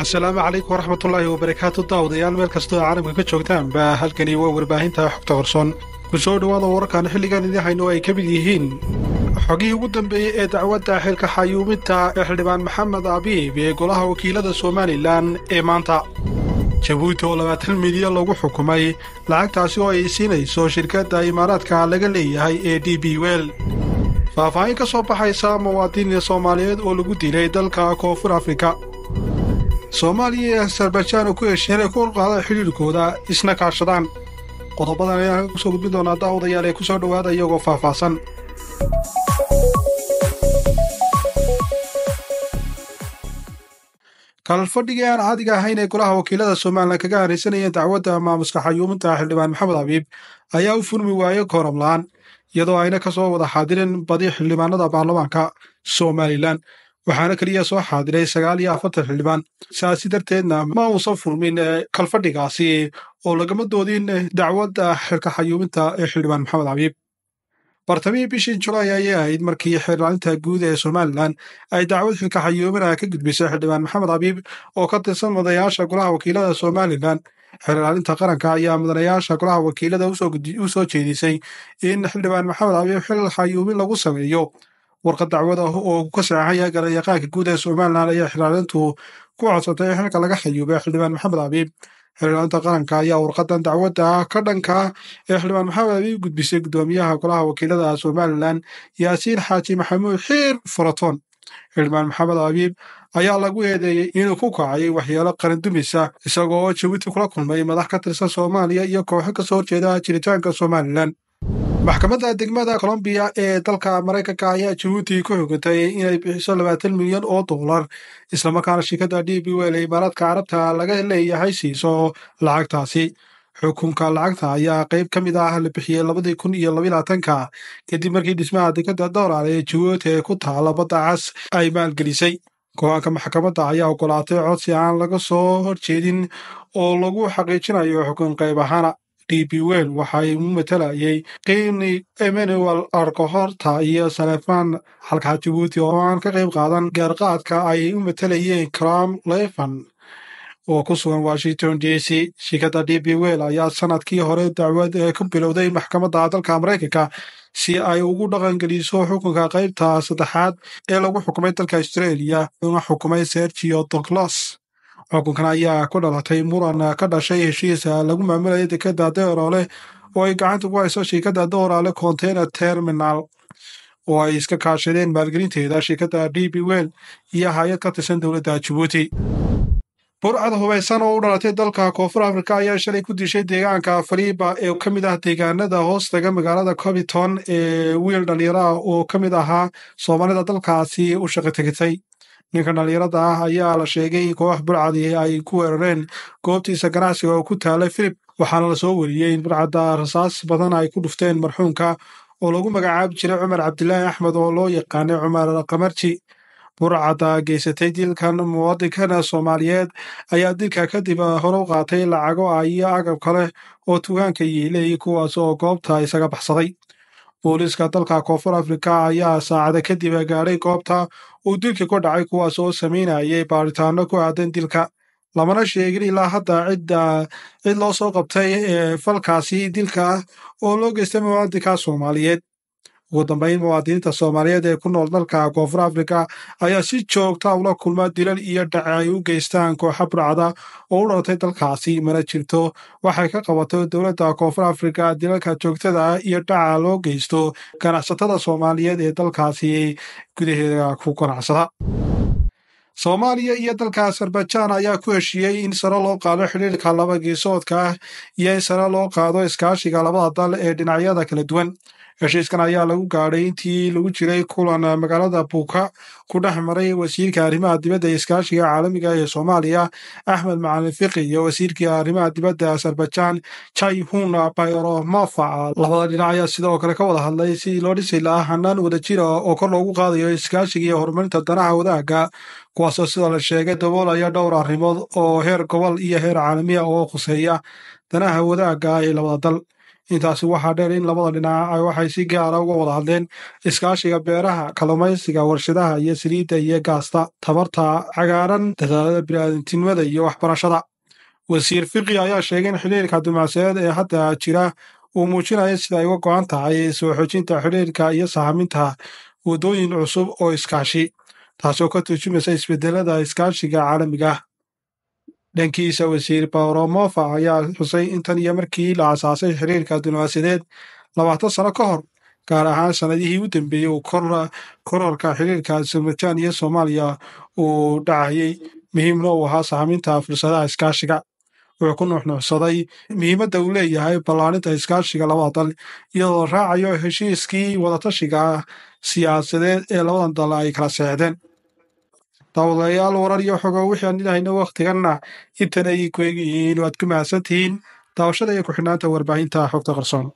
asalaamu calaykum waraxmatullaahi wabarakaatu daawadayaal meel kastoo caalamka ka joogtaanba halkani waa warbaahinta xogta qarsoon ku soo dhowaada wararkan xilligan idin hayno ay ka mid yihiin. Xogihii ugu dambeeyey ee dacwadda xilka xayuuminta ee xildhibaan maxamed abiib ee golaha wakiilada somalilan ee maanta. Jabuuti oo labaatan milyan lagu xukumay lacagtaasi oo ay siinayso shirkadda imaaraadka laga leeyahay ee d b wel faahfaahin ka soo baxaysa muwaadiniin soomaaliyeed oo lagu dilay dalka koonfur afrika soomaaliya iyo asarbajaan oo ku hesheen inay ku horqaadaan xidhiirkooda isna kaashadaan qodobadan ayaan ku soo gudbin doonaa daawadayaal ee ku soo dhowaada iyagoo faahfaahsan kalalfadhigii aan caadiga ahayn ee golaha wakiilada somalilan kaga haraysanayeen dacwadda maamuska xayuuminta xildhibaan maxamed abiib ayaa u furmi waayey kooramla-aan iyadoo ayna ka soo wada xaadirin badi xildhibaanada baarlamaanka somalilan waxaana keliya soo xaadiray sagaal iyo afartan xildhibaan. Saasi darteedna ma uusan furmin kalfadhigaasi oo lagama doodin dacwadda xilka xayuuminta ee xildhibaan maxamed abiib bartamihii bishii julaay ayay ahayd markii xeerlaalinta guud ee somalilan ay dacwad xilka xayuuminaha ka gudbisay xildhibaan maxamed abiib oo ka tirsan mudanayaasha golaha wakiilada somalilan. Xeerlaalinta qaranka ayaa mudanayaasha golaha wakiilada u soo jeedisay in xildhibaan maxamed abiib xil xayuumin lagu sameeyo warqad dacwad ah oo ka saexaya galayaqaanka guud ee somalilan ayaa xeerlaalintu ku codsatay in xilka laga xayuubay xildhibaan maxamed abiib xeerlaalinta qaranka ayaa warqadan dacwadda ka dhanka ee xildhibaan maxamed abiib gudbisay guddoomiyaha golaha wakiilada somalilan yaasiin xaaji maxamuud xiir faraton. Xildhibaan maxamed abiib ayaa lagu eedeeyey inuu ku kacay waxyeelo qarandumisa isagoo jabuuti kula kulmay madax ka tirsan soomaaliya iyo kooxo ka soo horjeeda jiritaanka somalilan maxkamadda degmada colombiya ee dalka maraykanka ayaa jabuuti ku xogantay inay bixiso labaatan milyan oo dollar islamarkaana shirkadda d b wel ee imaaraadka carabta laga leeyahay siiso lacagtaasi. Xukunka lacagta ayaa qayb ka mid ah la bixiyey labadii kun iyo labayolaatanka kadib markii dhismaha dekadda dowlar ee jabuuti ee ku taala badda cas ay maalgelisay. Go'aanka maxkamadda ayaa ogolaatay codsi aan laga soo horjeedin oo lagu xaqiijinayo xukun qayb ahaana d b wel waxay matalayay qiini emmanuel arkohorta iyo salefan jabuuti oo aan ka qayb qaadan gaarqaadka ay u matalayeen cram lefan oo ku sugan washington d c. Shirkadda d b wel ayaa sannadkii hore dacwad ee ku bilowday maxkamadda dalka maraykanka si ay ugu dhaqangeliso xukunka qaybta saddexaad ee lagu xukumay dalka australia una xukumay sergio douglas xukunkan ayaa ku dhalatay muran ka dhashay heshiisa lagu maamulaya dekadda doorale oo ay gacanta ku hayso shirkadda doorale container terminal. Oo ay iska kaashadeen maalgelinteeda shirkadda d b wel iyo hay'ad ka tirsan dowladda jabuuti burcad hubaysan oo u dhalatay dalka koonfur afrika ayaa shalay ku dishay deegaanka faliiba ee ka mid ah deegaanada hoostaga magaalada cobiton ee wiil dhallinyaro ah oo ka mid ahaa soomaalida dalkaasi u shaqo tegitay ninka dhallinyarada ah ayaa la sheegay in koox burcadi ay ku weerareen goobtiisa ganacsiga oo ku taalay filib waxaana la soo wariyey in burcadda rasaas badan ay ku dhufteen marxuumka oo lagu magacaabi jiray cumar cabdilaahi axmed oo loo yaqaanay cumar qamarji burcadda geysatay dilkan muwadinkan soomaaliyeed ayaa dilka kadib hore u qaatay lacago ah iyo agab kale oo tugaanka yiilay kuwaas oo goobta isaga baxsaday booliiska dalka koonfur afrika ayaa saacada kadib gaadhay goobta uu dilka ku dhacay kuwaas oo samaynayay baaritaano ku aadan dilka. Lamana sheegin ilaa hadda cidda cid loo soo qabtay ee falkaasi dilka ah oo loo geystay muwaadinka soomaaliyeed ugu dambeyn muwaadiniinta soomaaliyeed ee ku nool dalka koonfur afrika ayaa si joogta ula kulma dilal iyo dhace ay u geystaan kooxa burcada oo u dhalatay dalkaasi. Mana jirto waxay ka qabato dowladda koonfur afrika dilalka joogtada ah iyo dhaca loo geysto ganacsatada soomaaliyeed ee dalkaasi gudaheeda ku ganacsada soomaaliya iyo dalka asarbajaan ayaa ku heshiiyey in sare loo qaado xidhiirka laba geesoodka ah iyo in sare loo qaado iskaashiga labada dal ee dhinacyada kala duwan heshiiskan ayaa lagu gaadhay intii lagu jiray kulan magaalada buuka ku dhex maray wasiirka arrimaha dibadda ee iskaashiga caalamiga ee soomaaliya axmed macalin fiqi iyo wasiirkii arrimaha dibadda asarbajaan jayhun bayromofa labada dhinac ayaa sidoo kale ka wada hadlay sidii loo dhisi lahaa hanaan wadajira oo kor loogu qaadayo iskaashiga iyo horumarinta danaha wadaaga kuwaasoo sidoo la sheegay daboolaya dhowr arrimood oo heer gobol iyo heer caalamiya oo khuseeya danaha wadaaga ee labada dal intaasi waxaa dheer in labada dhinac ay waxay si gaara uga wada hadleen iskaashiga beeraha kalluumaysiga warshadaha iyo saliidda iyo gaasta tabarta cagaaran dadaalada bini'aadantinimada iyo waxbarashada. Wasiir fiqi ayaa sheegay in xidhiirka diblomaasiyadeed ee hadda jira uu muujinayo sida ay uga go-an tahay soo xoojinta xidhiirka iyo sahaminta waddooyin cusub oo iskaashi taasoo ka turjumaysa isbedelada iskaashiga caalamiga dhankiisa wasiir bawromofa ayaa xusay in tan iyo markii la asaasay xiriirka diblomaasiyadeed labaatan sano ka hor gaar ahaan sanadihii u dambeeyey uu kororka xiriirka azerbaijan iyo soomaaliya uu dhacayey muhiimna uu ahaa sahaminta fursadaha iskaashiga. Wuxuu ku nuuxnuuxsaday muhiimadda uu leeyahay ballaarinta iskaashiga labada dal iyadoo raacayo heshiiskii wadatashiga siyaasadeed ee labadan dal ay kala seexdeen daawadayaal warar iyo xogo wixii aan ilahayna wakhtiganna intan ayay ku eegyihiin waad ku mahadsantihiin. Daawashada iyo ku-xidhnaanta warbaahinta xogta qarsoon